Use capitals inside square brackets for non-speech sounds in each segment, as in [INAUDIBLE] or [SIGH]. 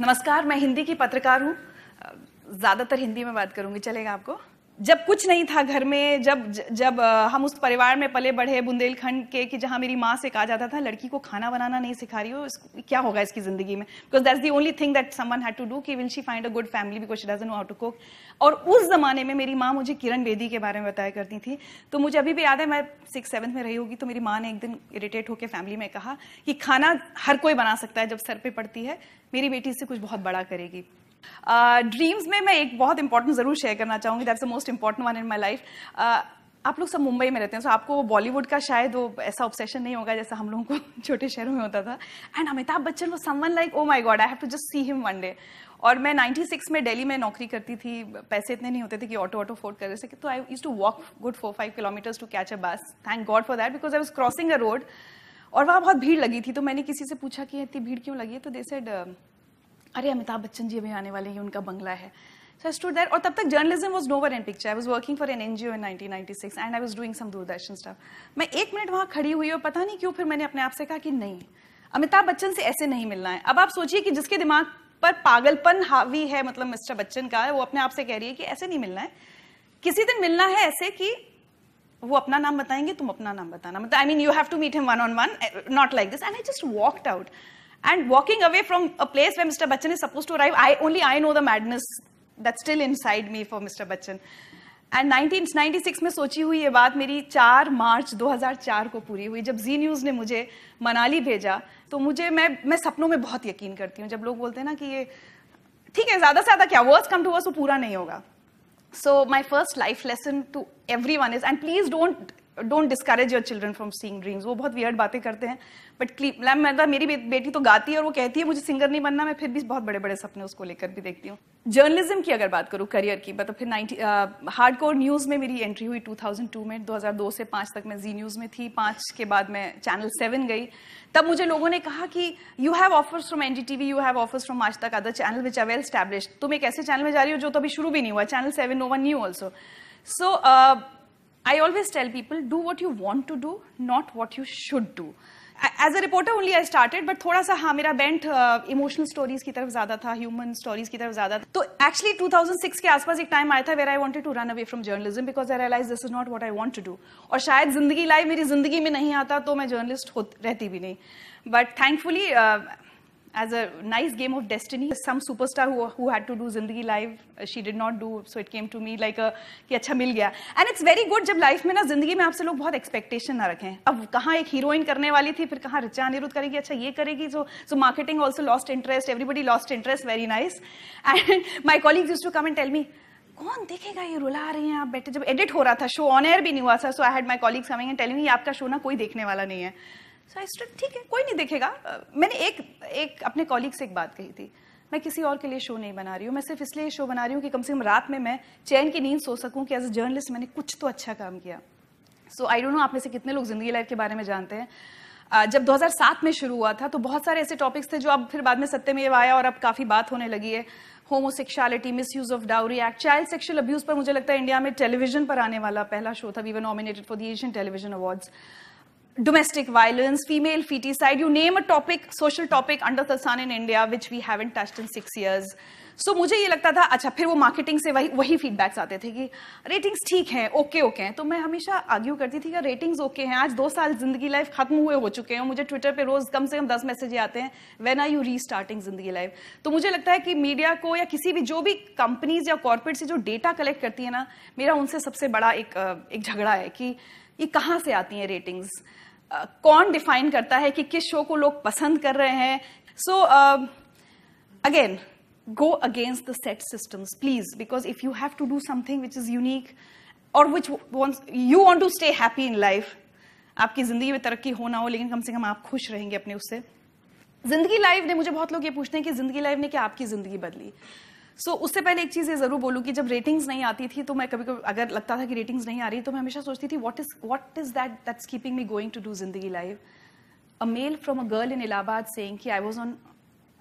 नमस्कार मैं हिंदी की पत्रकार हूँ। ज़्यादातर हिंदी में बात करूँगी। चलेगा आपको? जब कुछ नहीं था घर में, जब जब हम उस परिवार में पले बढ़े बुंदेलखंड के कि जहाँ मेरी माँ से कहा जाता था, लड़की को खाना बनाना नहीं सिखा रही हो क्या होगा इसकी ज़िंदगी में? Because that's the only thing that someone had to do कि will she find a good family because she doesn't how to cook और उस जमाने में मेरी माँ मुझे किरण बेदी के बारे में बताया करती थी। तो मुझे अभी भी याद है, मैं सिक्स सेवन्थ में रही होगी तो मेरी माँ ने एक दिन इरिटेट होकर फैमिली में कहा कि खाना हर कोई बना सकता है जब सर पर पड़ती है, मेरी बेटी से कुछ बहुत बड़ा करेगी। ड्रीम्स uh, में मैं एक बहुत इंपॉर्टेंट ज़रूर शेयर करना चाहूँगी. That's the most important one in my life आप लोग सब मुंबई में रहते हैं तो आपको बॉलीवुड का शायद वो ऐसा ऑब्सेशन नहीं होगा जैसा हम लोगों को [LAUGHS] छोटे शहरों में होता था. एंड अमिताभ बच्चन वो someone like oh my God I have to just see him one day और मैं 96 में दिल्ली में नौकरी करती थी पैसे इतने नहीं होते थे कि ऑटो ऑटो फोर्ड कर सके. तो I used to walk good four five kilometres to catch a bus thank God for that because I was crossing a road और वहाँ बहुत भीड़ लगी थी तो मैंने किसी से पूछा कि इतनी भीड़ क्यों लगी है? तो दे सेड अरे अमिताभ बच्चन जी अभी आने वाले हैं उनका बंगला है। सो आई स्टूड दैट और तब तक journalism was nowhere in picture I was working for an NGO in 1996 and I was doing some Doordarshan stuff मैं एक मिनट वहाँ खड़ी हुई और पता नहीं क्यों फिर मैंने अपने आप से कहा कि नहीं, अमिताभ बच्चन से ऐसे नहीं मिलना है। अब आप सोचिए कि जिसके दिमाग पर पागलपन हावी है मतलब मिस्टर बच्चन का, वो अपने आप से कह रही है कि ऐसे नहीं मिलना है। किसी दिन मिलना है ऐसे कि वो अपना नाम बताएँगे, तुम अपना नाम बताना। मतलब I mean you have to meet him one on one not like this and I just walked out and walking away from a place where Mr. Bachchan is supposed to arrive, I only I know the madness that's still inside me for Mr. Bachchan. And 1996 में सोची हुई ये बात मेरी 4 मार्च 2004 को पूरी हुई जब जी news ने मुझे मनाली भेजा तो मुझे मैं मैं सपनों में बहुत यकीन करती हूँ जब लोग बोलते हैं ना कि ये ठीक है ज़्यादा से ज़्यादा क्या वर्ड्स कम टू वर्स वो पूरा नहीं होगा so my first life lesson to everyone is and please don't don't discourage your children from seeing dreams वो बहुत वियर्ड बातें करते हैं। बट मतलब मेरी बेटी तो गाती है और वो कहती है, मुझे सिंगर नहीं बनना, मैं फिर भी बहुत बड़े बड़े सपने उसको लेकर भी देखती हूँ। जर्नलिज्म की अगर बात करूँ करियर की मतलब फिर नाइनटी हार्ड कोर न्यूज़ में मेरी एंट्री हुई 2002 में 2002 से पाँच तक मैं जी न्यूज़ में थी। पाँच के बाद मैं चैनल सेवन गई। तब मुझे लोगों ने कहा कि you have offers from NDTV you have offers from Aaj Tak other channel which are well establish तुम एक ऐसे चैनल में जा रही हो जो तो अभी शुरू भी नहीं हुआ channel seven no one knew also so I always tell people, do what you want to do, not what you should do. As a reporter only I started, but थोड़ा सा हाँ मेरा बेंट इमोशनल स्टोरीज की तरफ़ ज़्यादा था human stories की तरफ़ ज़्यादा था तो एक्चुअली 2006 के आसपास एक टाइम आया था where I wanted to run away from journalism because I realise this is not what I want to do और शायद ज़िंदगी लाइव मेरी ज़िंदगी में नहीं आता तो मैं जर्नलिस्ट रहती भी नहीं but thankfully as a nice game of destiny. Some superstar who, who had to do Zindagi Live, uh, she did not do, so it came to me like a कि अच्छा मिल गया एंड इट्स वेरी गुड जब life में ना ज़िंदगी में आपसे लोग बहुत एक्सपेक्टेशन ना रखें। अब कहाँ एक हीरोइन करने वाली थी फिर कहाँ रिचा अनिरुद्ध करेगी अच्छा ये करेगी so so marketing also lost interest everybody lost interest very nice and my colleagues used to come and tell me कौन देखेगा ये रुला रही हैं आप बैठे जब एडिट हो रहा था शो ऑन एयर भी नहीं हुआ था so I had my colleagues coming and telling आपका शो ना कोई देखने वाला नहीं है. सो आई स्टूड ठीक है, कोई नहीं देखेगा। मैंने एक एक अपने कॉलीग से एक बात कही थी। मैं किसी और के लिए शो नहीं बना रही हूँ। मैं सिर्फ़ इसलिए शो बना रही हूँ कि कम से कम रात में मैं चैन की नींद सो सकूँ कि एज अ जर्नलिस्ट मैंने कुछ तो अच्छा काम किया। सो आई डोंट नो आप में से कितने लोग ज़िंदगी लाइफ के बारे में जानते हैं। जब 2007 में शुरू हुआ था तो बहुत सारे ऐसे टॉपिक्स थे जो अब फिर बाद में सत्य में आया और अब काफ़ी बात होने लगी है। Homosexuality misuse of dowry act child sexual abuse पर मुझे लगता है इंडिया में टेलीविज़न पर आने वाला पहला शो था। We were nominated for the Asian television awards domestic violence, female feticide, you name a topic, social topic under the sun in India, which we haven't touched in six years. So so, मुझे ये लगता था अच्छा फिर वो marketing से वही वही फीडबैक्स आते थे कि रेटिंग्स ठीक हैं ओके ओके हैं। तो मैं हमेशा आर्ग्यू करती थी कि रेटिंग्स ओके हैं। आज दो साल ज़िंदगी लाइफ खत्म हुए हो चुके हैं। मुझे ट्विटर पे रोज कम से कम दस मैसेज आते हैं when are you restarting ज़िंदगी लाइफ तो मुझे लगता है कि मीडिया को या किसी भी जो भी कंपनीज़ या कॉर्पोरेट से जो डेटा कलेक्ट करती है ना मेरा उनसे सबसे बड़ा एक एक झगड़ा है कि ये कहाँ से आती हैं रेटिंग्स कौन डिफाइन करता है कि किस शो को लोग पसंद कर रहे हैं? So again go against the set systems please because if you have to do something which is unique और which you want to stay happy in life आपकी ज़िंदगी में तरक्की होना हो, लेकिन कम से कम आप खुश रहेंगे अपने उससे। ज़िंदगी लाइव ने, मुझे बहुत लोग ये पूछते हैं कि ज़िंदगी लाइव ने क्या आपकी ज़िंदगी बदली? सो so, उससे पहले एक चीज़ ये ज़रूर बोलूँ कि जब रेटिंग्स नहीं आती थी तो मैं कभी कभी अगर लगता था कि रेटिंग्स नहीं आ रही तो मैं हमेशा सोचती थी what is what is that that's keeping me going to do ज़िंदगी live a mail from a girl in Allahabad saying कि I was on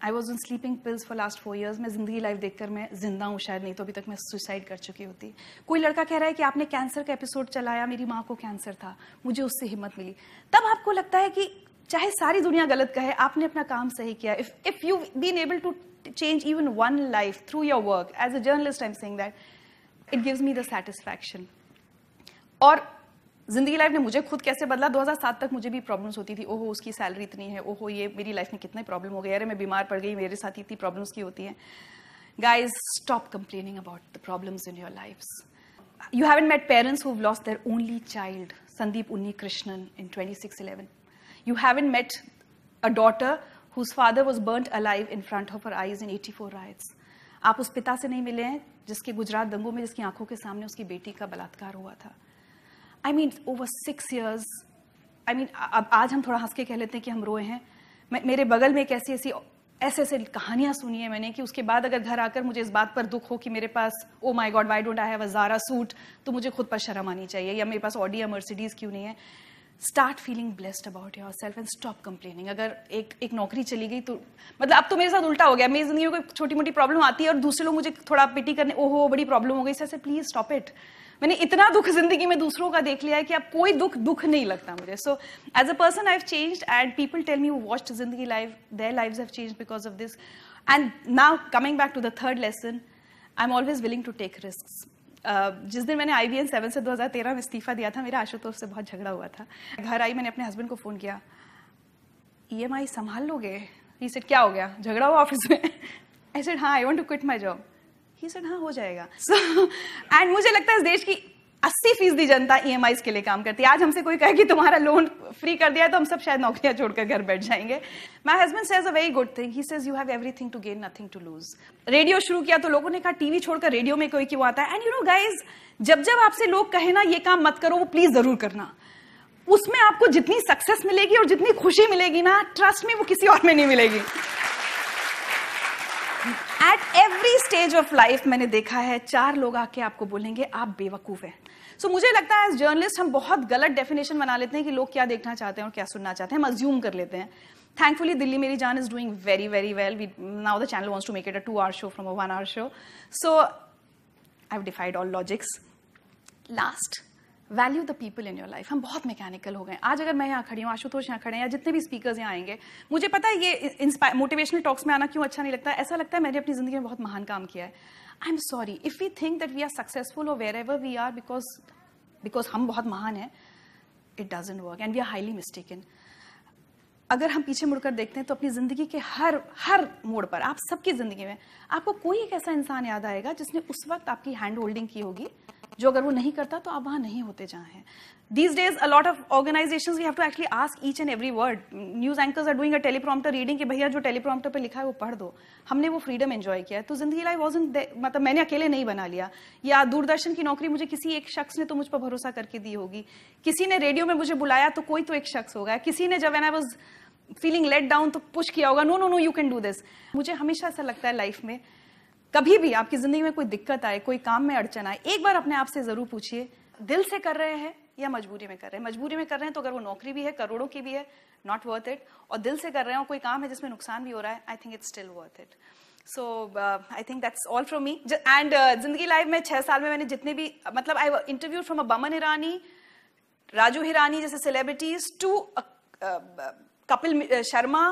I was on sleeping pills for last four years मैं ज़िंदगी life देखकर मैं ज़िंदा हूँ शायद नहीं तो अभी तक मैं सुसाइड कर चुकी होती. कोई लड़का कह रहा है कि आपने कैंसर का एपिसोड चलाया मेरी माँ को कैंसर था मुझे उससे हिम्मत मिली। तब आपको लगता है कि चाहे सारी दुनिया गलत कहे आपने अपना काम सही किया। If if you been able to change even one life through your work, as a journalist, I'm saying that, it gives me the satisfaction. Or ज़िंदगी लाइफ ने मुझे खुद कैसे बदला? 2007 तक मुझे भी प्रॉब्लम्स होती थी। ओहो उसकी सैलरी इतनी है ओहो ये मेरी लाइफ में कितने प्रॉब्लम हो गए? अरे मैं बीमार पड़ गई मेरे साथ इतनी प्रॉब्लम्स की होती है। Guys stop complaining about the problems in your life you haven't met parents who lost their only child Sandeep Unni Krishnan in twenty six you haven't met a daughter whose father was burnt alive in front of her eyes in 84 riots. आप उस पिता से नहीं मिले हैं, जिसके गुजरात दंगों में, जिसकी आँखों के सामने उसकी बेटी का बलात्कार हुआ था। I mean over six years I mean अब आज हम थोड़ा हंस के कह लेते हैं कि हम रोए हैं। मेरे बगल में एक ऐसी ऐसी, ऐसे ऐसे कहानियाँ सुनी है मैंने कि उसके बाद अगर घर आकर मुझे इस बात पर दुख हो कि मेरे पास ओ my God why don't I have a Zara suit तो मुझे खुद पर शर्म आनी चाहिए या मेरे पास ऑडी या मर्सिडीज क्यों नहीं है? Start feeling blessed about yourself and stop complaining अगर एक एक नौकरी चली गई तो मतलब अब तो मेरे साथ उल्टा हो गया। मेरी ज़िंदगी में कोई छोटी मोटी प्रॉब्लम आती है और दूसरे लोग मुझे थोड़ा पिटी करने, ओहो, बड़ी प्रॉब्लम हो गई। सर प्लीज़ स्टॉप इट मैंने इतना दुख ज़िंदगी में दूसरों का देख लिया है कि अब कोई दुख दुख नहीं लगता मुझे। So as a person I have changed and people tell me watch ज़िंदगी life their lives have changed because of this and now coming back to the third lesson I am always willing to take risk जिस दिन मैंने आई B N seven से 2013 में इस्तीफा दिया था मेरा आशुतोष से बहुत झगड़ा हुआ था। घर आई मैंने अपने हस्बैंड को फ़ोन किया। ई एम आई संभाल लोगे? ही सेट क्या हो गया? झगड़ा हुआ ऑफ़िस में? आई सेड हाँ I want to quit my job he said हाँ हो जाएगा. सो so, एंड मुझे लगता है इस देश की अस्सी फ़ीसदी जनता ई e के लिए काम करती है। आज हमसे कोई कहे कि तुम्हारा लोन फ्री कर दिया है तो हम सब शायद नौकरियाँ छोड़कर घर बैठ जाएँगे। My husband says a very good thing he says you have everything to gain nothing to lose radio शुरू किया तो लोगों ने कहा टीवी छोड़कर रेडियो में कोई क्यों आता है? एंड यू नो गाइज़ जब जब आपसे लोग कहे ना, ये काम मत करो, वो प्लीज़ ज़रूर करना। उसमें आपको जितनी सक्सेस मिलेगी और जितनी खुशी मिलेगी ना ट्रस्ट में वो किसी और में नहीं मिलेगी। At every stage of life मैंने देखा है, चार लोग आके आपको बोलेंगे, आप बेवकूफ़ है। सो मुझे लगता है एज जर्नलिस्ट हम बहुत गलत डेफिनेशन बना लेते हैं कि लोग क्या देखना चाहते हैं और क्या सुनना चाहते हैं। हम अज्यूम कर लेते हैं। थैंकफुली दिल्ली मेरी जान is doing very very well we now the channel wants to make it a two hour show from a one hour show so I have defied all logics last value the people in your life हम बहुत mechanical हो गए आज अगर मैं यहाँ खड़ी हूँ, आशुतोष यहाँ खड़े हैं या जितने भी स्पीकर्स यहाँ आएँगे, मुझे पता है ये मोटिवेशनल टॉक्स में आना क्यों अच्छा नहीं लगता? ऐसा लगता है मैंने अपनी ज़िंदगी में बहुत महान काम किया है। I am sorry if you think that we are successful और wherever we are because because हम बहुत महान हैं it doesn't work and we are highly mistaken अगर हम पीछे मुड़कर देखते हैं तो अपनी ज़िंदगी के हर हर मोड़ पर, आप सबकी ज़िंदगी में, आपको कोई एक ऐसा इंसान याद आएगा जिसने उस वक्त आपकी हैंड होल्डिंग की होगी? जो अगर वो नहीं करता तो आप वहाँ नहीं होते जहाँ हैं। Days, a lot of organizations, we have to actually ask each and every word. News anchors are doing a teleprompter reading कि भैया, जो teleprompter पे लिखा है, वो पढ़ दो। हमने वो फ्रीडम एंजॉय किया है। तो ज़िंदगी लाइफ वॉजन मतलब मैंने अकेले नहीं बना लिया। या दूरदर्शन की नौकरी मुझे किसी एक शख्स ने तो मुझ पर भरोसा करके दी होगी। किसी ने रेडियो में मुझे बुलाया तो कोई तो एक शख्स होगा। किसी ने जब and I was feeling let down तो पुश किया होगा no no no you can do this मुझे हमेशा ऐसा लगता है लाइफ में। कभी भी आपकी ज़िंदगी में कोई दिक्कत आए कोई काम में अड़चन आए एक बार अपने आप से ज़रूर पूछिए दिल से कर रहे हैं या मजबूरी में कर रहे हैं? मजबूरी में कर रहे हैं तो अगर वो नौकरी भी है करोड़ों की भी है नॉट वर्थ इट और दिल से कर रहे हैं कोई काम है जिसमें नुकसान भी हो रहा है I think it's still worth it so I think that's all from me and ज़िंदगी लाइफ में छह साल में मैंने जितने भी मतलब I interview from a Boman Irani Raju Hirani जैसे celebrities to Kapil Sharma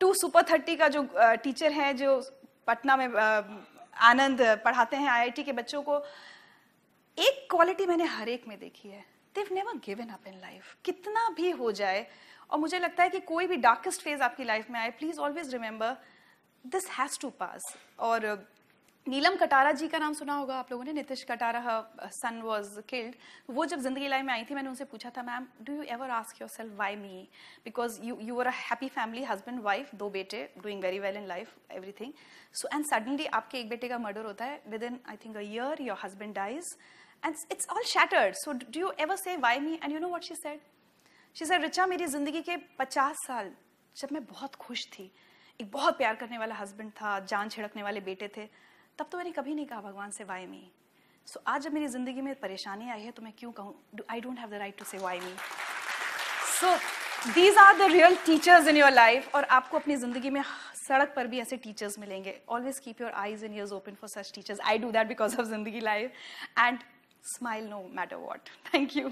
to super thirty का जो टीचर uh, है जो पटना में uh, आनंद पढ़ाते हैं आईआईटी के बच्चों को। एक क्वालिटी मैंने हर एक में देखी है। They've never given up in life कितना भी हो जाए, और मुझे लगता है कि कोई भी डार्केस्ट फ़ेज़ आपकी लाइफ में आए please always remember this has to pass और नीलम कटारा जी का नाम सुना होगा आप लोगों ने Nitish Katara son was killed वो जब ज़िंदगी लाइफ में आई थी मैंने उनसे पूछा था ma'am do you ever ask yourself why me because you you are a happy family husband wife दो बेटे doing very well in life everything so and suddenly आपके एक बेटे का मर्डर होता है within I think a year your husband dies and it's all shattered. So do you ever say, why me? And you know what she said? She said, Richa मेरी ज़िंदगी के 50 साल जब मैं बहुत खुश थी एक बहुत प्यार करने वाला हस्बैंड था जान छिड़कने वाले बेटे थे तब तो मैंने कभी नहीं कहा भगवान से वाई मी सो आज जब मेरी ज़िंदगी में परेशानी आई है तो मैं क्यों कहूँ? I don't have the right to say why me so these are the real teachers in your life और आपको अपनी ज़िंदगी में सड़क पर भी ऐसे टीचर्स मिलेंगे। Always keep your eyes and ears open for such teachers I do that because of ज़िंदगी life and smile no matter what thank you.